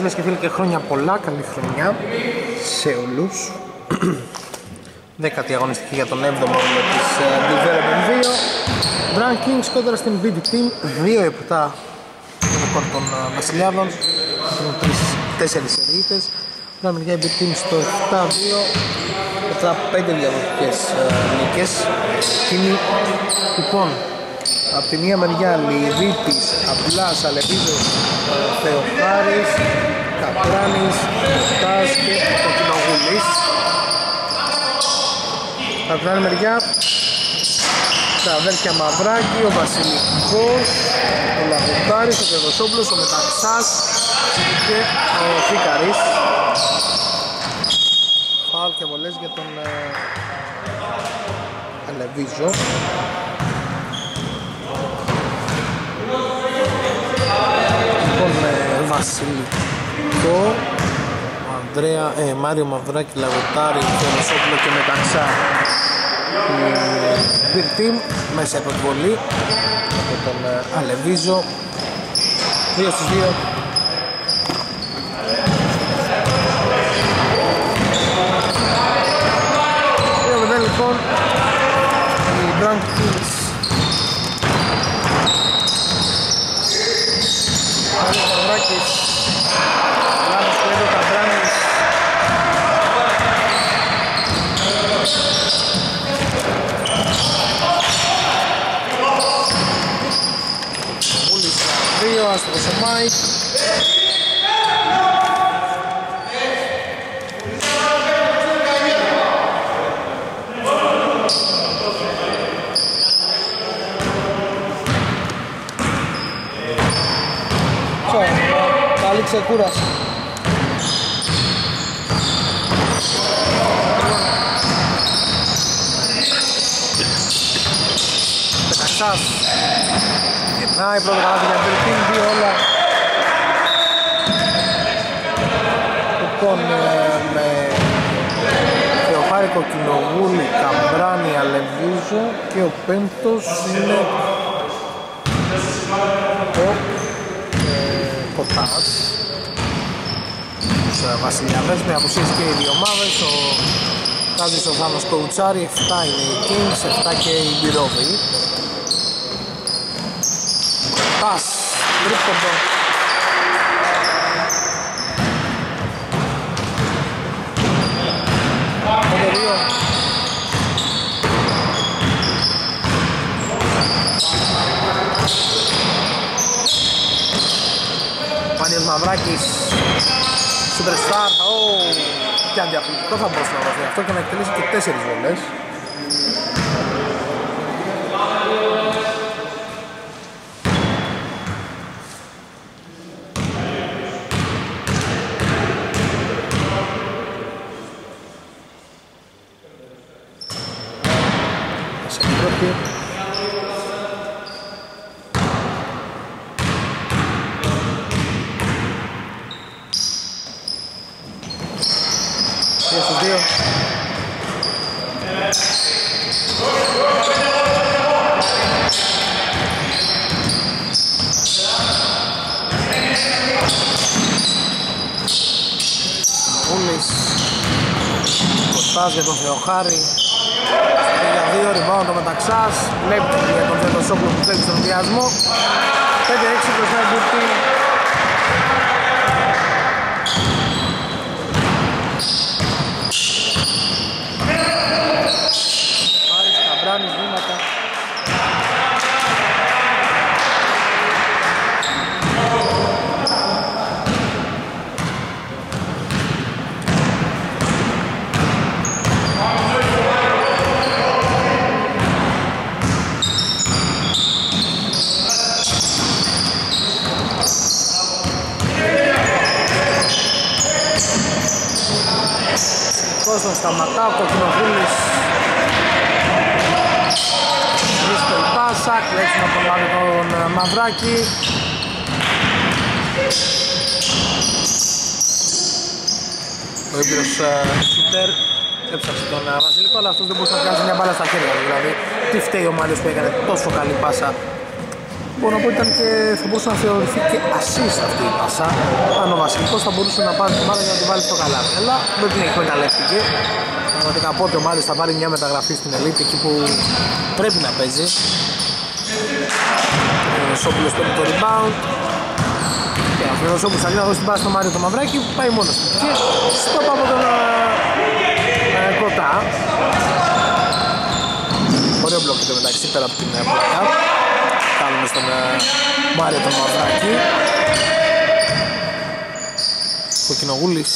Καλησπέρα φίλες και φίλοι και χρόνια πολλά, καλή χρονιά σε όλους. Δέκατη αγωνιστική για τον 7ο με της Development 2. Brand Kings κόντρα στην BD Team, 2-7 το ρεκόρ των ε, Βασιλιάδων. Έχουν τρεις, τέσσερις ερείτες. Πράγμα για BD Team στο 7-2. Μετά 5 διαδοτικές ε, νίκες. Λοιπόν, από τη μία μεριά Λιβίτης, Απλάς, Αλεπίδος, Θεοχάρης, Καπράνης, Μουτάς και Κοκκινογούλης. Από την άλλη μεριά τα αδέρφια Μαυράκη, ο Βασιλικός, ο Λαγουτάρης, ο Κεδοσόπουλος, ο Μεταξάς και ο Φίκαρης. Φάουλ και βολές για τον ε, Αλεβίζο. Βασιλικό Ανδρέα, ε, Μάριο Μαυράκη, Λαγωτάρη, Θεοδοσόπουλο και Μεταξά. Η Big Team μέσα από την βολή. Από τον ε, Αλεβίζο. 2 στους 2 λοιπόν η Brown Kings Μαυράκης Λάθος που έδω Καμπράνης Μούλης δύο, άστοχος ο Μάικ Καλή ξεκούραση. Πεταξάς. Γυρνάει πρώτο καλάθι για Μπελτίν, δύο όλα. Λοιπόν, ε, με Θεοχάρη Κοκκινογούλη, Καμπράνη, Αλεβίζο και ο πέμπτος είναι ο Κοτάς. Τους ε, Βασιλιάδες με απουσίες και οι δύο ομάδες ο Κάζης ο Θάνος Κοουτσάρη 7 είναι οι Kings 7 και οι Μπυρόβοι. Κοτάς τρίποντο Μάνιος Μαυράκης Superstar oh, και αντιαπληκτικό θα μπορούσε να δοθεί αυτό και να εκτελέσει και τέσσερις βολές σε πρώτη Δύο στους δύο. Ούλης Κωστάς για τον Θεοχάρη. Για δύο rebound το Μεταξάς. Βλέπει για τον Θεοδοσόπουλο που θέλει στον διασμό 5-6 μπροστά η Κώστος σταματά, ο Κοκκινοβούλης Βρίσκεται η πάσα, κλέψιμο από τον λάδι τον ε, Μαυράκη Ο ίδιος Σούτερ έψαξε τον ε, Βασιλικό αλλά αυτός δεν μπορούσε να κάνει μια μπάλα στα χέρια του. Δηλαδή τι φταίει ο Μάλιος που έκανε τόσο καλή πάσα μπορώ να πω ήταν και θα μπορούσε να θεωρηθεί και assist αυτή η πάσα. Αν ο Βασιλικός θα μπορούσε να πάρει την μπάλα για να την βάλει στο καλάθι αλλά δεν την έχει εκμεταλλεύτηκε. Πραγματικά πότε ο Μάλης θα πάρει μια μεταγραφή στην Elite εκεί που πρέπει να παίζει. Ο Σόπουλος παίρνει το rebound. Και ο Σόπουλος θα να δώσει την μπάλα στο Μάριο το Μαυράκι πάει μόνος του. Και στο από τον ε, Κοτά. Ωραίο μπλοκ το μεταξύ πέρα από την ε, πλακά κάνουμε στον ε, Μάριο τον Μαυράκη. Κοκκινογούλης.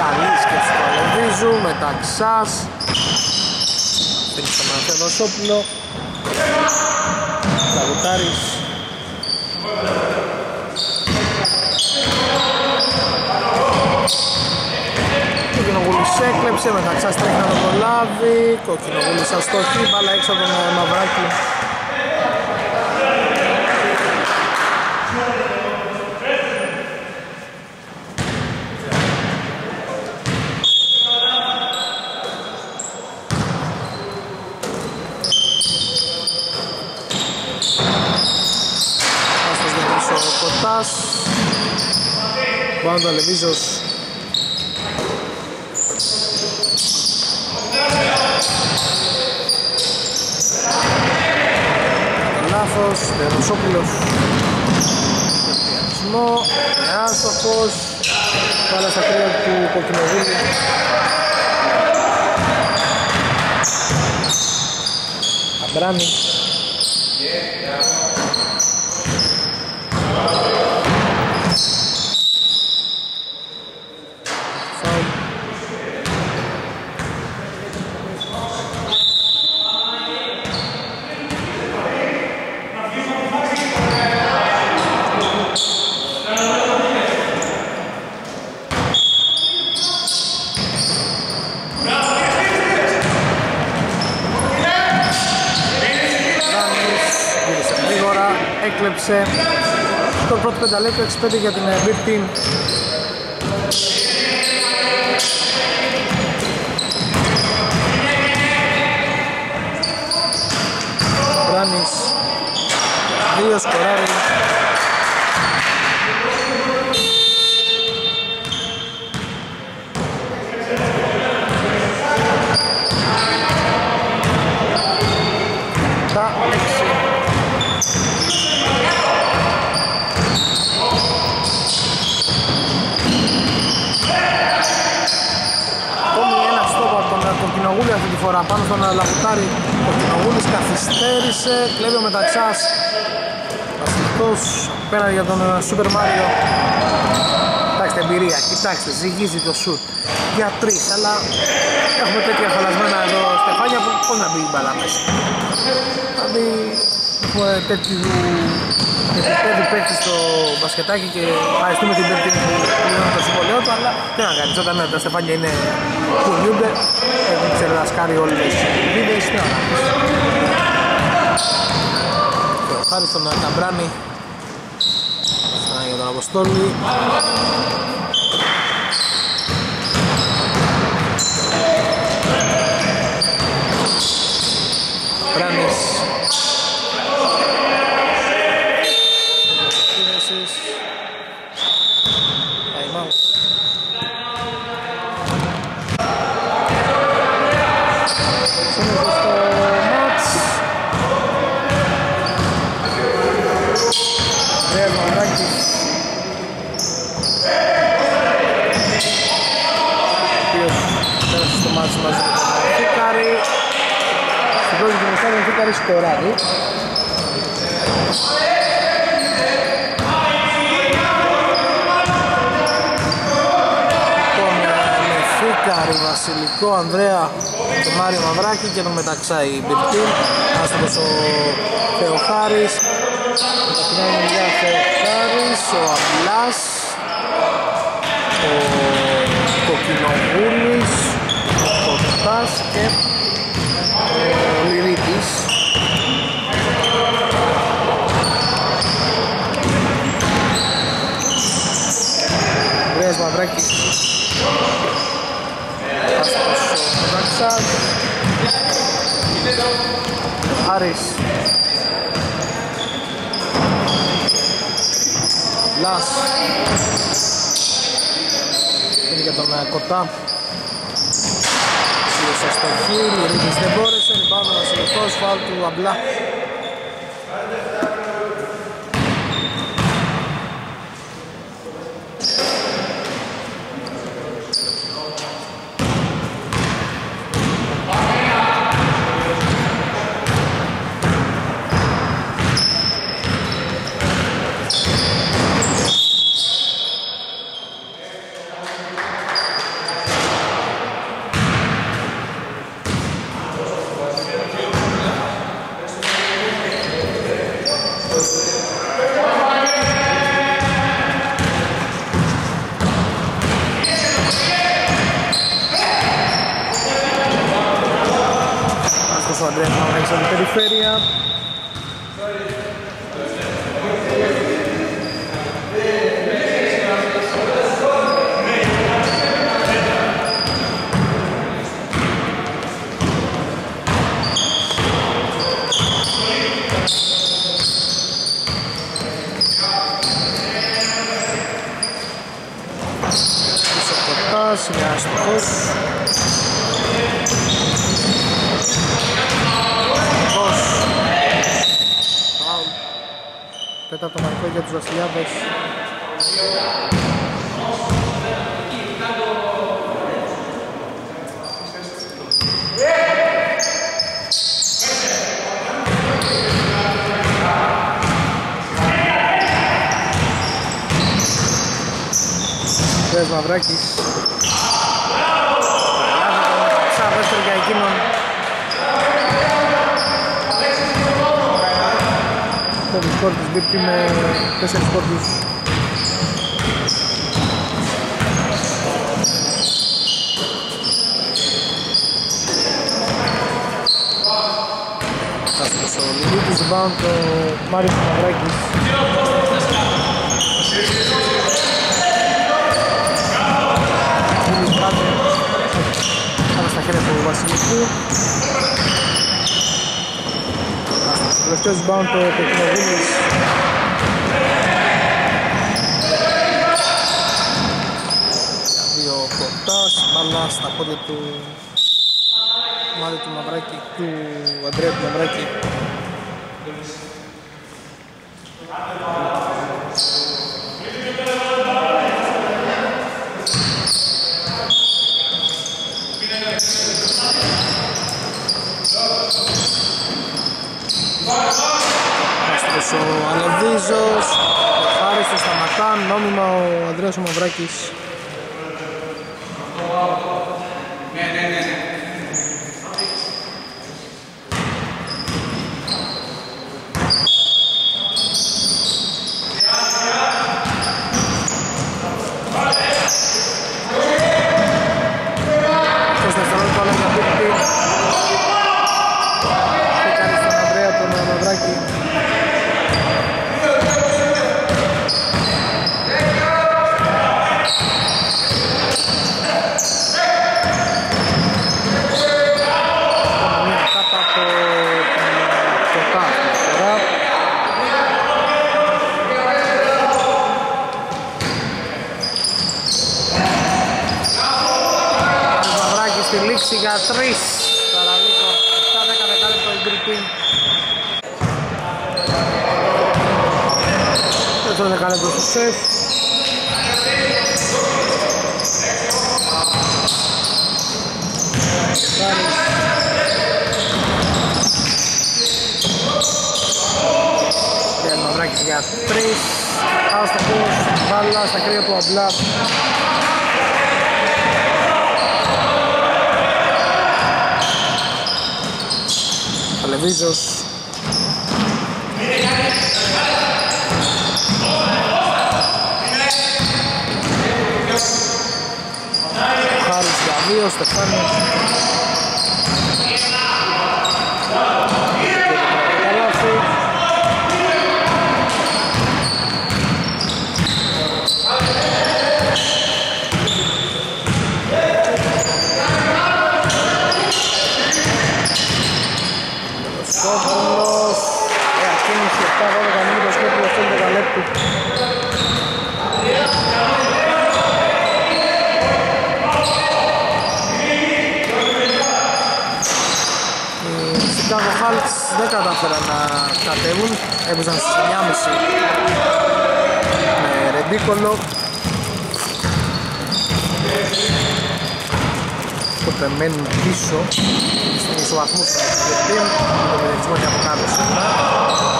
Καλή σκέψη του Αλεβίζου Μεταξάς Θέλει στον Ανθεδοσόπουλο Σαγουτάρης Κοκκινογούλης έκλεψε, Μεταξάς τρέχει να το προλάβει Κοκκινογούλης αστοχή, μπάλα έξω από τον ε, Μαυράκη. Κοτάς. Μπάντα Λεβίζος Λάθος, Τεροσόπουλος Διανισμό, άστοχος Πάλα στα κρέα του Κοκκινοβούλου Αμπράνη το πρώτο πενταλέπιο 6-5 για την Big Team Μπράνης δύο σκοράρι τα 6 Ακόμη ένα στόχο από τον Κοκκινογούλη αυτή τη φορά πάνω στον Λαγουτάρη. Ο Κοκκινογούλης καθυστέρησε, κλέβει ο Μεταξάς. Βασιλικός πέρα για τον Super Mario. Κοιτάξτε εμπειρία, κοιτάξτε, ζυγίζει το σουτ για τρεις, αλλά έχουμε τέτοια χαλασμένα εδώ στεφάνια που πώς να μπει η μπαλά μέσα. Δηλαδή έχουμε τέτοιου επίπεδου παίκτη στο μπασκετάκι και ευχαριστούμε την πέμπτη που πληρώνει το συμβολέο του, αλλά τι να κάνεις, όταν τα στεφάνια είναι πουλιούνται, έχουν ξεδασκάρει όλες τις βίδες, τι να κάνεις. Και ο Χάρης τον Καμπράνη, ξανά για τον Αποστόλη. Μπράνης Επίδεσης Time out Σύνδεσος στο μάτς Ρέας Μαυράκης οποίος πέρασε στο μάτς μαζί με τον Φίκαρη στην πρώτη του μεσάνη ο Φίκαρης σκοράρει Λοιπόν, με Φίκαρη, Βασιλικό, Ανδρέα, τον Μάριο Μαυράκη και τον Μεταξάη Μπιρτίν Άστοχος ο Θεοχάρης. Με τα κοινά μεριά Θεοχάρης, ο Αμπλάς ο Κοκκινογούλης ο Κωστάς και ο Λυρίτης Βρέας Μαυράκης Άστοχος ο Μεταξάς Άρης. Λάς. Είναι για τον ε, Κοτά. Σύγεσε στο χείλ, Ρίγης δεν μπόρεσε, rebound ο Βασιλικός, φάουλ του Αμπλά Αυτός ο Αντρέας Μαυράκης από την περιφέρεια Πίσω κοντάς, είναι άστοχος Πώς Φάουλ Τέταρτο μαρικό για τους Βασιλιάδες. Πες Μαυράκης Σαν δεύτερο για εκείνον Το σκορ της Λίπτη με 4 πόντους Κάστος ο Λιβίτης, rebound ο Μάριος Μαυράκης. Βίλης Μπάντε Κάτω στα χέρια του Βασιλικού Τελευταίος rebound το Πεκκινοβούλης Δύο κοντάς, μπάλα στα πόδια του Μάδι του Μαυράκη, του Αντρέα του Μαυράκη Άστρος ο Αλεβίζος, ο Χάριστος σταματά, νόμιμα ο Ανδρέας ο Μαυράκης. Εκτός δευτερόλεπτο άλλο για πίπτη. Και κάνει στον Ανδρέα τον Μαυράκη. Ακόμα μία κάπα από τον Κοτά αυτή τη φορά. Άρης Μαυράκης στη λήξη για τρεις. Παραλίγο, 7-10 δεκάλεπτο η γκριπή. Δεύτερο δεκάλεπτο στο σεφ. Και Μαυράκης για τρεις. Άστοχος, μπάλα στα κρύα του Αμπλά. Αλεβίζος Χάρης για δύο, Στεφάνης Καλάθι σκορ Χρυσόπουλος Ωραία κίνηση 7-12 ανοίγει το σκόπ του 8 δεκαλέπτου Οι Chicago Hulks δεν κατάφεραν να κατέβουν. Έπαιζαν στις 9.30 με Ρεντίκολο. Οπότε μένουν πίσω. Στην ισοβαθμού του γιατί το μηδενισμό και από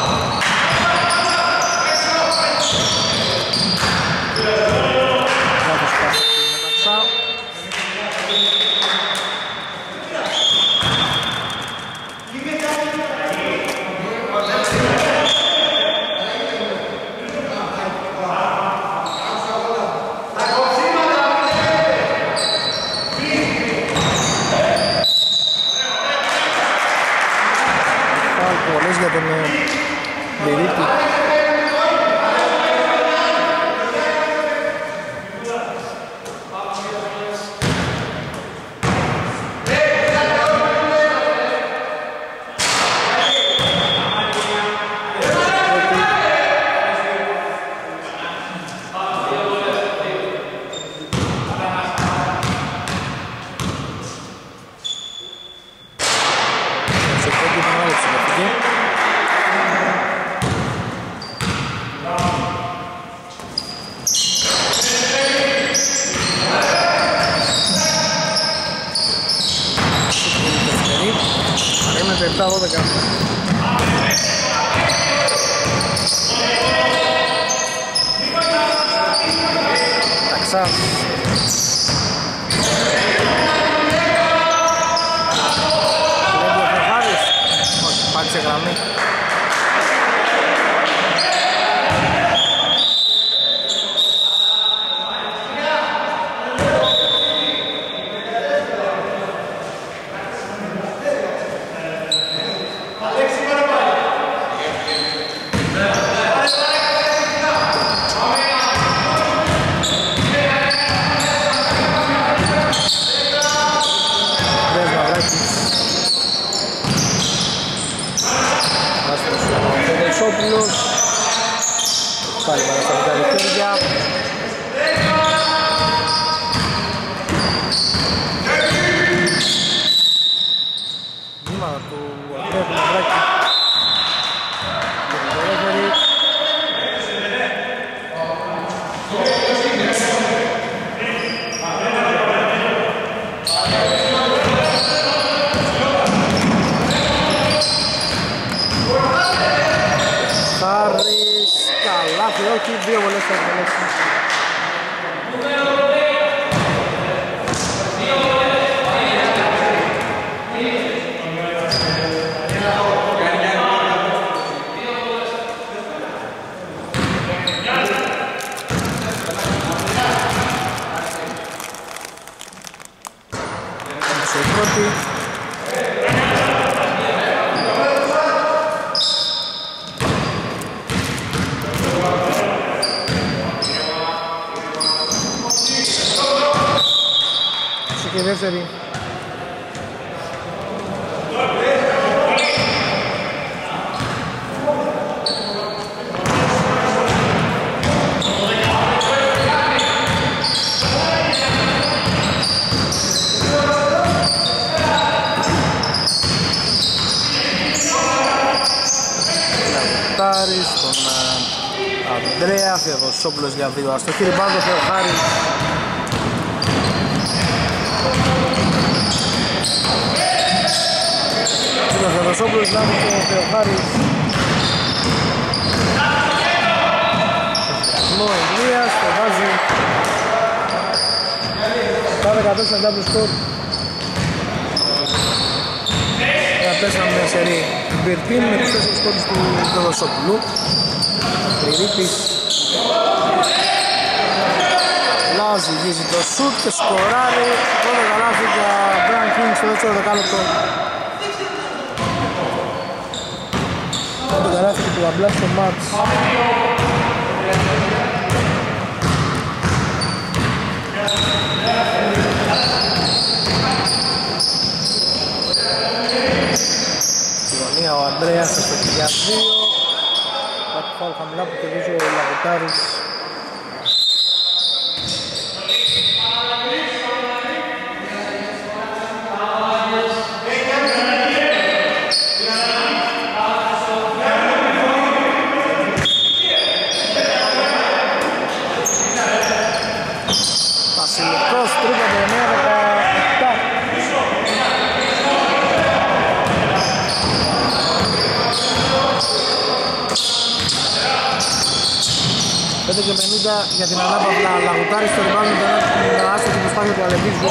Ανδρέα, Θεοδοσόπουλος για δύο αστοχή, ριμπάντο Θεοχάρης. Ο Θεοδοσόπουλος λάβει και ο Θεοχάρης. Εθνό Ηλίας, το βάζει. Τα 14 double score. 14 με σερί Μπερτίν με τους 4 σκόρους του Θεοδοσόπουλου. Τριρίτης. Λάζει, γύζει το σουτ και σκοράρει. Πρώτο καλάθι για Brian King στο δεύτερο δεκάλεπτο. Πρώτο καλάθι του Αμπλά στο μάτς. Στη γωνία ο Αντρέας Ανδρέας στο για 2 Κάτι φάουλ χαμηλά που κερδίζει ο Λαγουτάρης για την ανάπαυλα Λαγουτάρη στο rebound με την άστοχη προσπάθεια του Αλεβίζου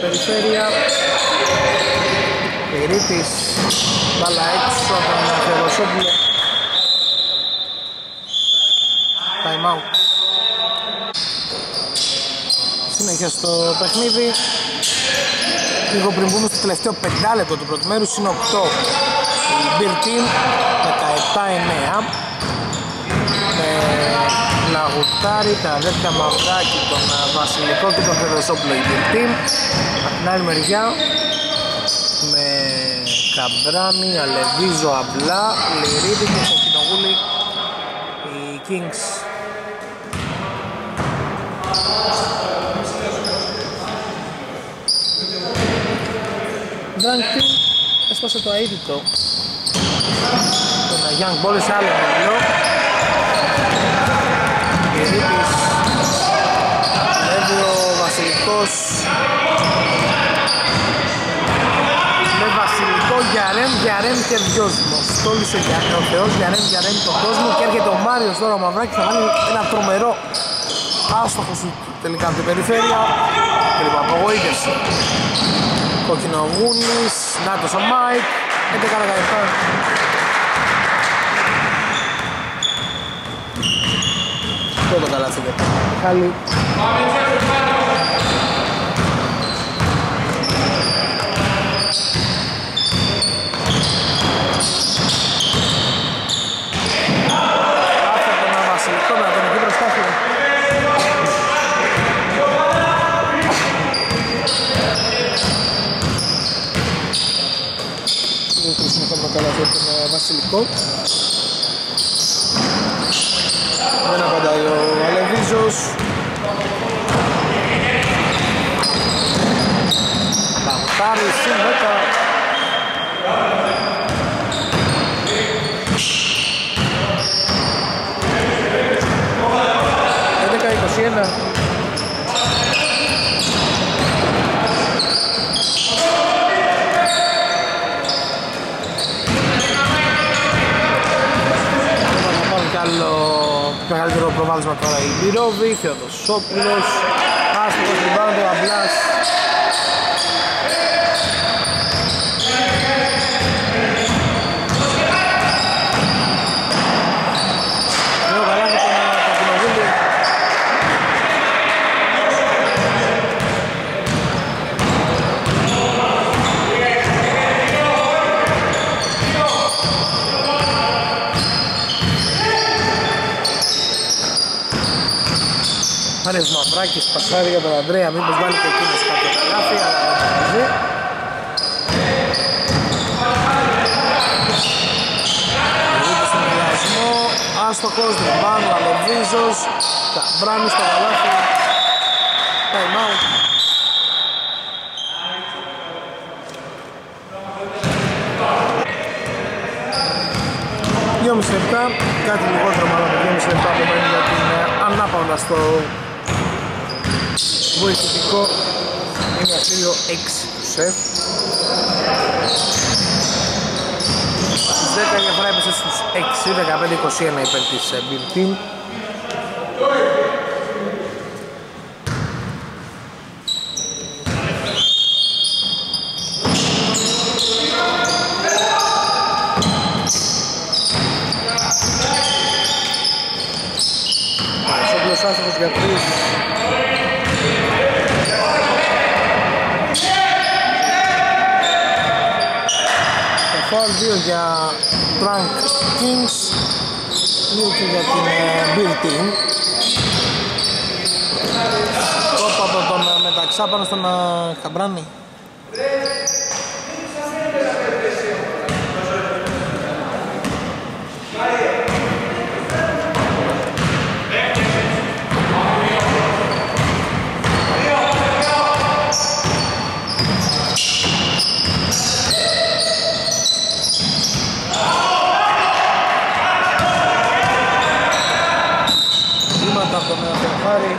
περιφέρεια Πυρίτης μπάλα έξω από τον Θεοδοσόπουλος. Time out. Συνέχεια στο παιχνίδι. Λίγο πριν μπούμε στο τελευταίο πεντάλεπτο του πρώτου μέρους είναι 8 η Beer Team 17-9 με Λαγουτάρη, τα αδέρφια Μαυράκη, τον Βασιλικό και τον Θεοδοσόπουλο η Beer Team. Από την άλλη μεριά με Καμπράνη, Αλεβίζο, Αμπλά, Λυρίδη και Κοκκινογούλη οι Kings. Ντάνκι έσπασε το αίτητο τον Young Ball σε άλλο μερίο Λυρίδης Λέβει ο Βασιλικός Γιαρέμ, Γιαρέμ και δυόσμο. Στόλισε ο Θεός Γιαρέμ, Γιαρέμ τον κόσμο και έρχεται ο Μάριος τώρα ο Μαυράκης θα βάλει ένα τρομερό άστοχο σου τελικά από την περιφέρεια και λοιπόν απογοήτευση. Κοκκινογούνης, Νάτος ο Μάικ, 11-17. Πρώτο καλάθι για τον Μιχάλη. Βασιλικό δεν απαντάει ο Αλεβίζος Παουτάρι συν προβάδισμα τώρα η Μπυρόβη, Θεοδοσόπουλος, άστοχος rebound, ο Αμπλάς. Χάνες Μαυράκης πασάρει για τον Ανδρέα μήπως βάλει και εκείνος κάποιο καλάθι αλλά δεν το στον διασμό, άστοχος, Ριμπάνο, Αλεβίζος, Καμπράνη στο καλάθι, time out. Δυόμιση λεπτά, κάτι λιγότερο μάλλον από δυόμιση λεπτά από για την ανάπαυλα στο βοηθητικό είναι αστήριο 6 του σεφ. Στους 10 διαφορά έπεσε στους 6, 15-21 υπέρ της ε, Beer Team. 2 για Frank Kings, 2 και για την ε, Bill Team. Κόπα από τον ε, μεταξά πάνω στον ε, Καμπράνη. Βήματα από τον Θεοχάρη.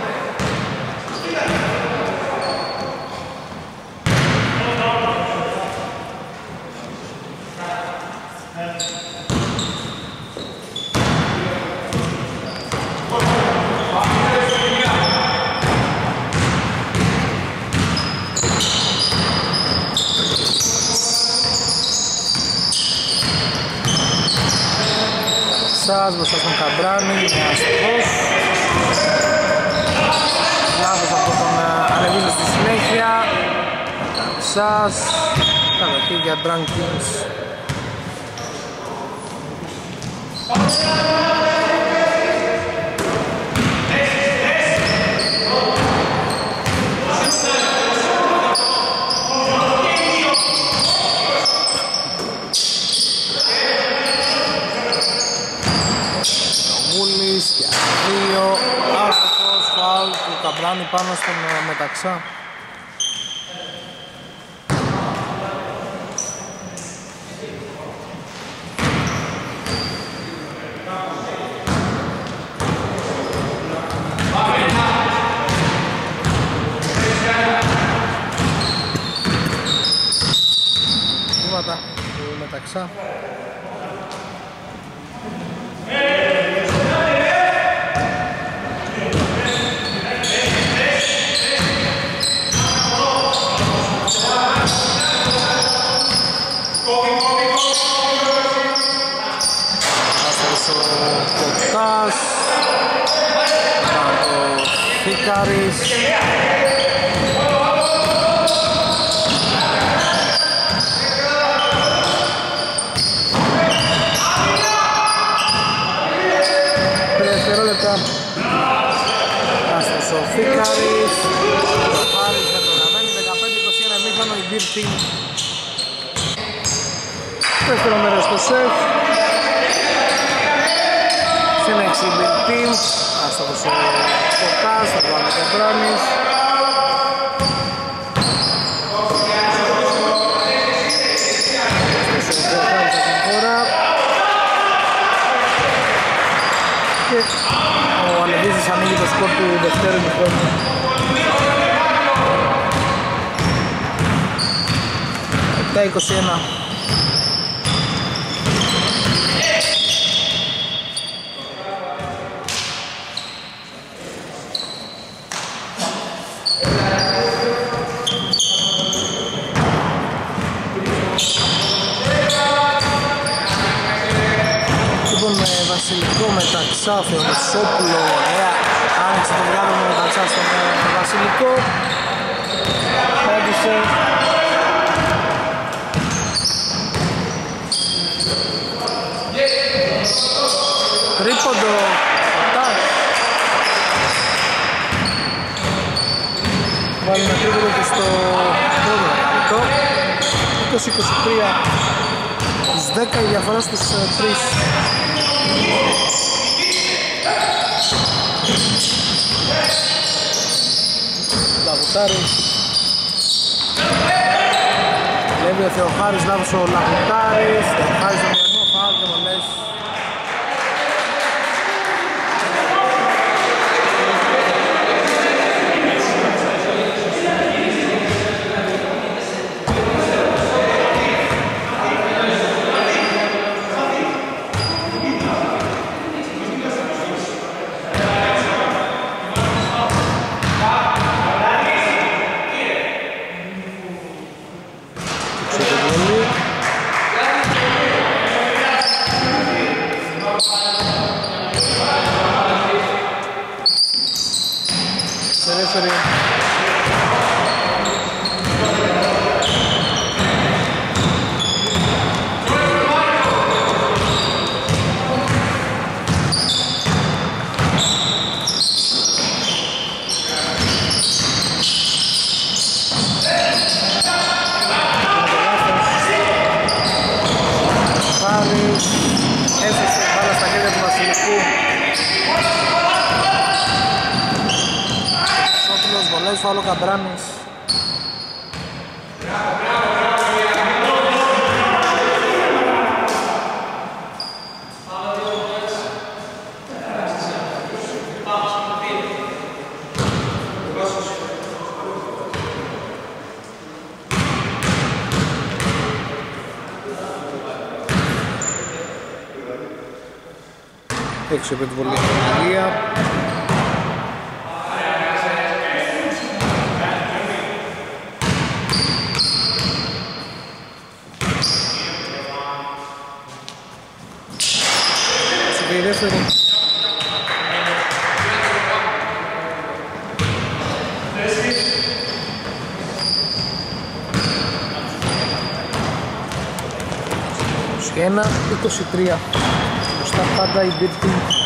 Σας μπροστά στον Καμπράνη, είναι αστοχός. Λάθος από τον ε, Αλεβίζο στη συνέχεια. Σας, κατοχή για Drunk Kings. Βούλης για δύο άστοχος φάουλ του Καμπράνη πάνω στον ε, Μεταξά. Βήματα του Μεταξά. Άστοχος ο Κοτάς. Μετά ο Φίκαρης. Πέντε δευτερόλεπτα. Άστοχος ο Φίκαρης. Ο Χάρης με προγραμμένη. 15-21 εμίχρονο η Beer Team. Δεύτερο μέρος στο σεφ. Συνέχισε η Beer Team. Άστοχος ο Κοτάς. Θα το άλλο Κοντράνης. Άστοχος ο Κοντράνης αυτή τη φορά. Και ο Αλεβίζης ανοίγει το σκορ του δευτέρου ημιχρόνου. Επτά 21. Λοιπόν, με Βασιλικό μεταξά, Θεοδοσόπουλο, ωραία. Άνοιξε το διάδρομο μεταξά στον ε, Βασιλικό. Πέντησε. Τρίποντο. Τάκ. Βάλει ένα τρίποντο και στο 12 20-23 στις 10 η διαφορά στους 3. Λαγουτάρης Βλέπει ο Θεοχάρης λάθος ο Λαγουτάρης Θεοχάρης ο Μιανό φάουλ και μολές Ξεπερνέλη ποδόσφαιροι. Χάρης, έσωσε μπάλα στα χέρια του Βασιλικού. Σόπουλος, βολές, φάουλο Καμπράνης. Έξω από τη βολή στην Αγγλία. Και η δεύτερη. Και ένα, 23. Μπροστά πάντα η Big Team.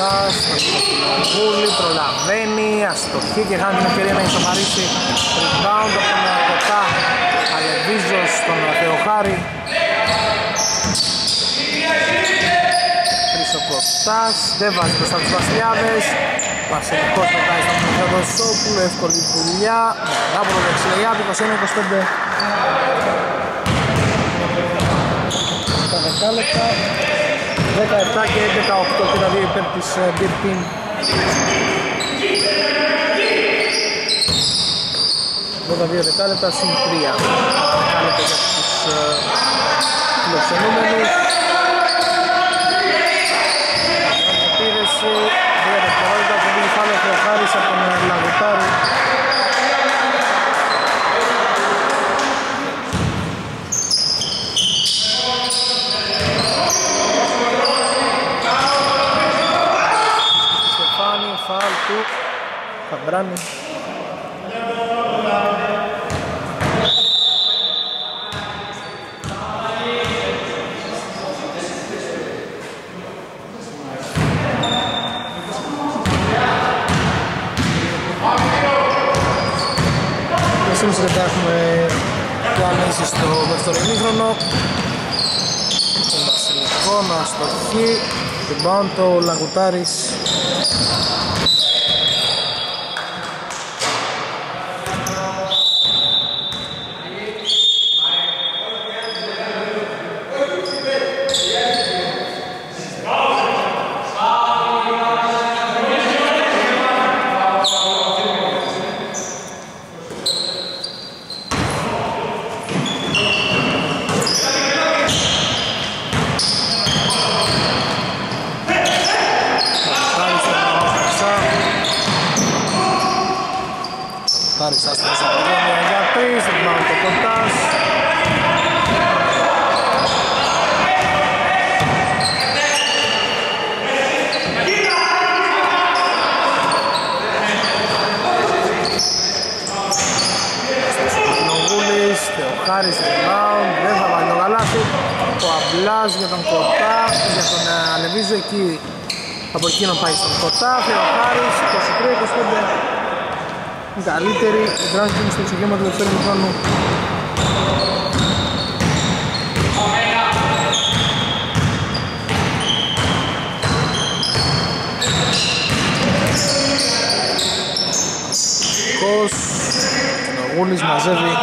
Πας, Βούλη, προλαβαίνει, αστοχή και χάνει την ευκαιρία να ισοφαρίσει rebound από τον Κοτά Αλεβίζος στον Θεοχάρη Χρυσοκοστάς, δεν βάζει μπροστά τους Βασιλιάδες Βασιλικός πετάει στον Θεοδοσόπουλο, εύκολη δουλειά Μετά από το δεξιλεγιά, 21-25 Τα δεκάλεπτα 17 και 18 και τα δύο υπέρ της ε, Beer Team. Πρώτα δύο δεκάλεπτα συν 3 δεκάλεπτα για τους ε, φιλοξενούμενους. Επίδεση, δύο δευτερόλεπτα που δίνει φάλο Θεοχάρης από τον Λαγουτάρη. Στεφάνι, φάουλ του Καμπράνη. Εσείς λεπτά έχουμε το ανέσεις στο δεύτερο ημίχρονο. Τον Βασιλικό να αστοχεί. Rebound το Λαγουτάρης. Λαγουτάρης στον Μασταξά. Λαγουτάρης άστρας από την γωνία για τρεις. Rebound το Κοντάς. Κινογούλης, Θεοχάρης, rebound, δεν θα βάλει το γαλάτι. Ο Αμπλάς για τον Κοτά, για τον ε, Αλεβίζο εκεί από εκείνο πάει στον Κοτά, Θεοχάρης, 23-25. Η καλύτερη, η Drunk στο ξεκίνημα του δεύτερου χρόνου. Κος, Κινογούλης μαζεύει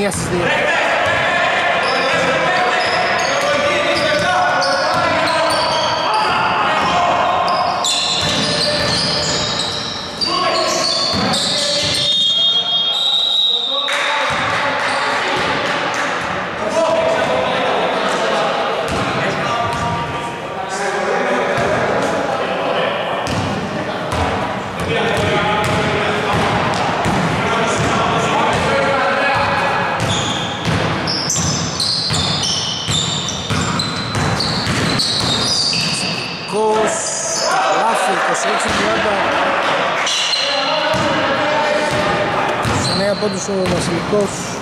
μία στις δύο. ο Βασιλικός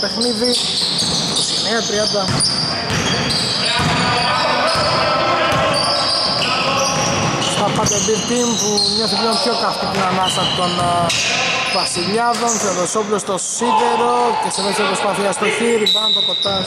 παιχνίδι 29-30 τα πάντα Big Team που νιώθει πλέον πιο καυτή την ανάσα των uh, Βασιλιάδων. Θεοδοσόπουλος στο σίδερο και σε δεύτερη προσπάθεια στο χείρι. Πάνω το κοτάς.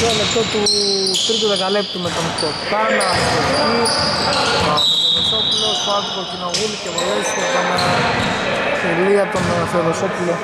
τελευταίο λεπτό του τρίτου δεκαλέπτου με τον Κοτάνα στο φάουλ του Κοκκινογούλη και βολές και τον Ηλία τον Θεοδοσόπουλο.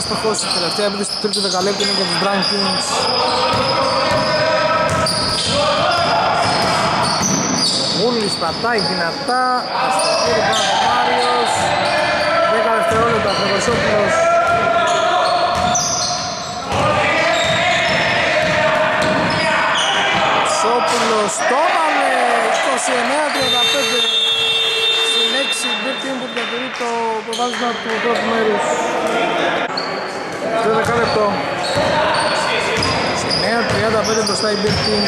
άστοχος, η τελευταία επίθεση του τρίτου δεκαλέπτου είναι για τους Brian Kings. Μούλης πατάει δυνατά, αστοχή πάνω ο Μάριος, 10 δευτερόλεπτα Θεοδοσόπουλος. Σόπουλος το έβαλε, 29-35 στην 6 Big Team που διατηρεί το προβάδισμα του πρώτου μέρους. Στο δεκάλεπτο. Σε 9.35 μπροστά η Big Team.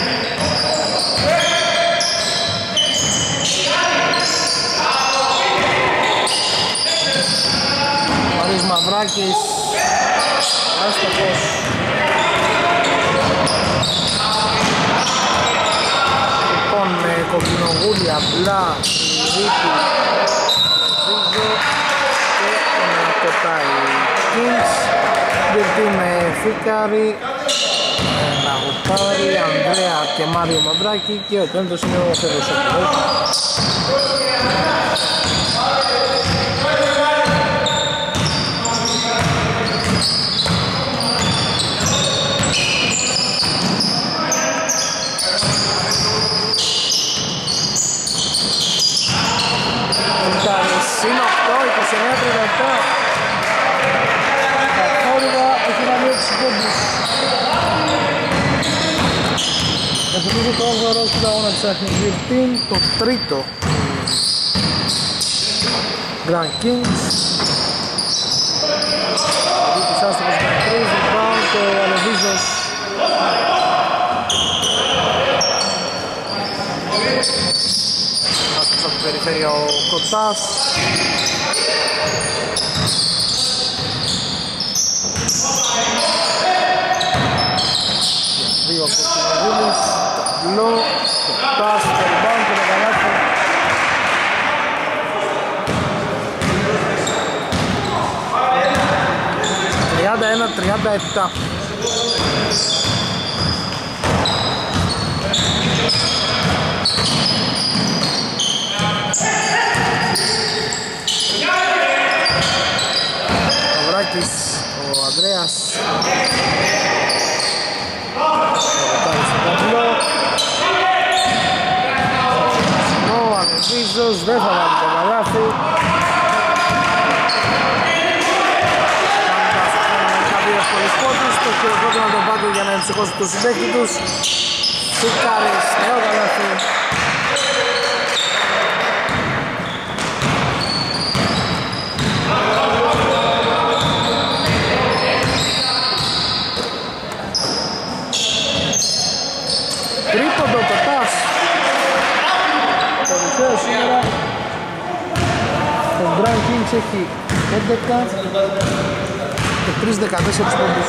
Μαρίς Μαυράκης. Άστοχος. Λοιπόν με κοκκινογούλη απλά, Ρίτη, Βίζο και τον Κοτάι Kings γιατί με Φίκαρη, Ναγουτάρη, Ανδρέα και Μάριο Μαυράκη και ο πέμπτος είναι ο Φεροσόπουλος. Είναι 8, 29-37 πόντους. Εφημίζω το 8ο του αγώνα της Αχινγκύρ Team, το τρίτο Grand Kings. Δίτης άστοχος με 3, rebound το Αλεβίζος. Άστοχος από την περιφέρεια ο Κοτάς. ταμπλό, το pass, το rebound και το καλάθι. Τριάντα ένα, τριάντα επτά. Ανεβίζος δεν θα βάλει το καλάθι. Κάνοντας πολλές πόντους, το χειροκρότημα τον πάγκο για να εμψυχώσει τους συμπέκτη τους. Σίκαρης, νέο καλάθι Ο Brian Kings έχει 11 και 3-14 πόντους.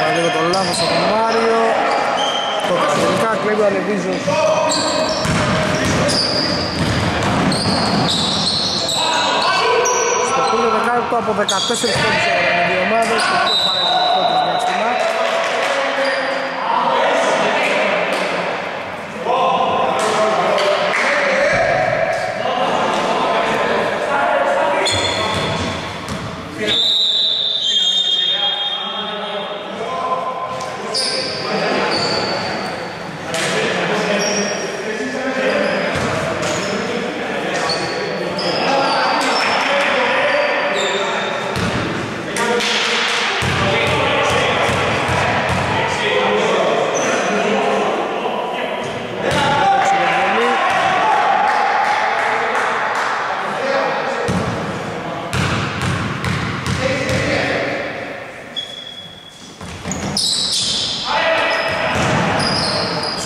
Πάει λίγο το λάθος από τον Μάριο. Το τελικά κλέβει ο Αλεβίζος Στο πούλιο δεκάλεπτο από 14 πόντους έβαλαν οι δύο ομάδες το πιο παραγωγικό της διάστημα Εξωτερική.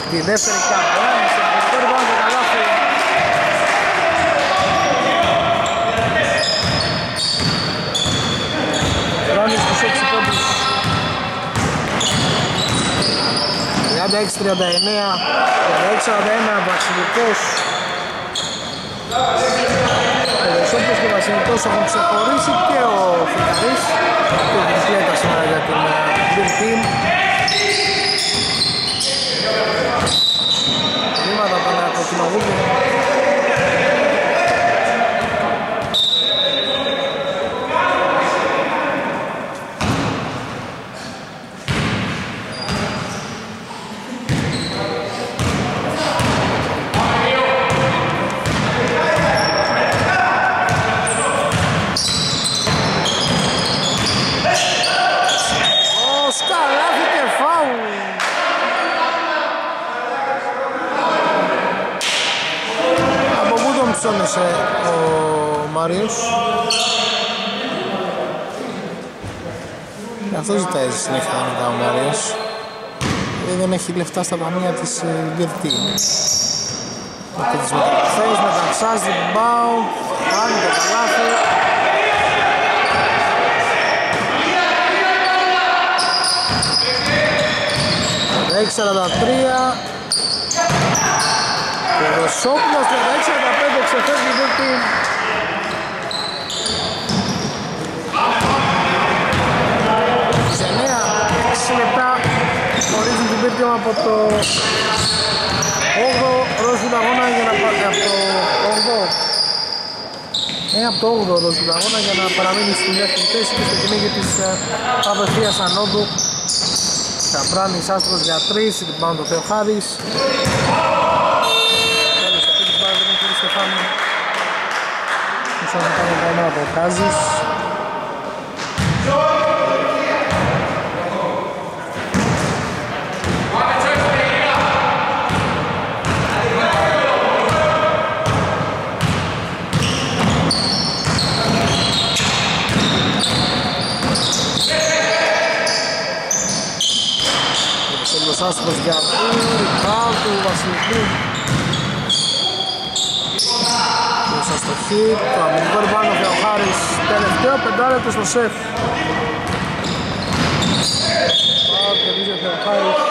Στη δεύτερη καμπράνη, στο δεύτερο πάνω το καλάθι. Ράνης στους 6 πόντους. 36-39, 36-41, Βασιλικός. Ο Βεσόπουλος και ο Βασιλικός έχουν ξεχωρίσει και ο Φιναρής και ο Βρισλέτα σήμερα για την ε, Dream Team. Βήματα από ένα κοκκινογούλιο. Ο Σκαλάθη και φάουλ. Από πού τον ψώνισε ο Μάριος. Και αυτό ζητάει συνέχεια μετά ο Μάριος. Ε, Δεν έχει λεφτά στα ταμεία της ε, Γκερτή. Και τις μεταγραφές, μεταξάζει, μπάου, κάνει το καλάθι. Έχει 43 Ο Ρωσόπουλος 36-45 ξεφεύγει δίκτυ Σε 9 λεπτά χωρίζουν την πίρτη από το 8ο ρόλος του αγώνα για να πάρει από το 8ο ε, από το 8ο ρόλος του αγώνα για να παραμείνει στη δεύτερη θέση και στο κυνήγι της ε, απευθείας ανόδου Καπράνης άστρος για 3, rebound ο Θεοχάρης. Τέλος αυτή την μπάλα δεν έχει Στεφάνη Μισό να κάνει τα από ο Κάζης Τέλος άστρος για 2, rebound του Βασιλικού. Μέσα στο hit, το αμυντικό rebound ο Θεοχάρης. Τελευταίο πεντάλεπτο στο σεφ. Παίξει φάουλο ο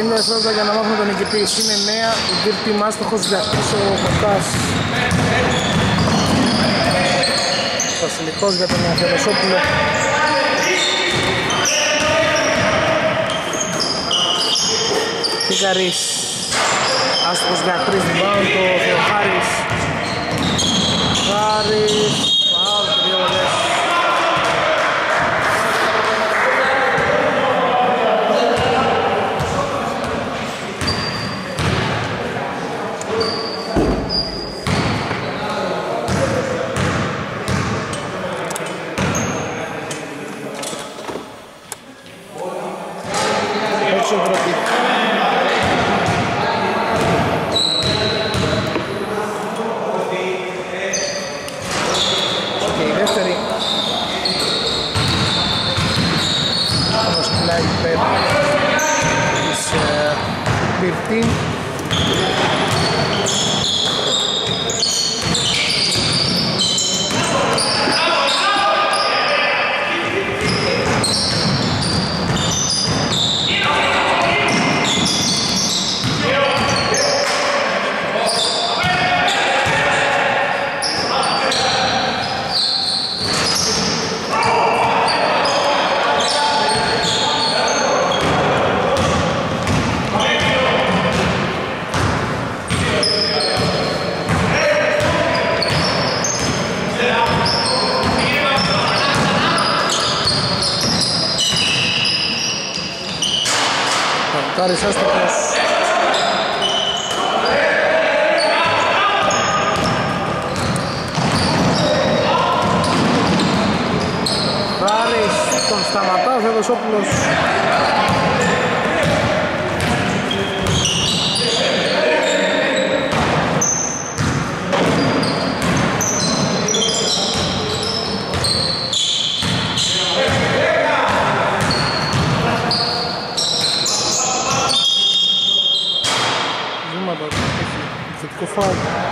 50 δευτερόλεπτα για να μάθουμε τον νικητή. Είναι 9, ο Γκύρτη Μάστοχος Γιακής ο Κοτάς. Βασιλικός για τον Αφιεροσόπουλο. Φιγαρής. Άστοχος 13 rebound, ο Θεοχάρης. Χάρης. for fun.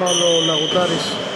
Λαγουτάρης. Σύνδεση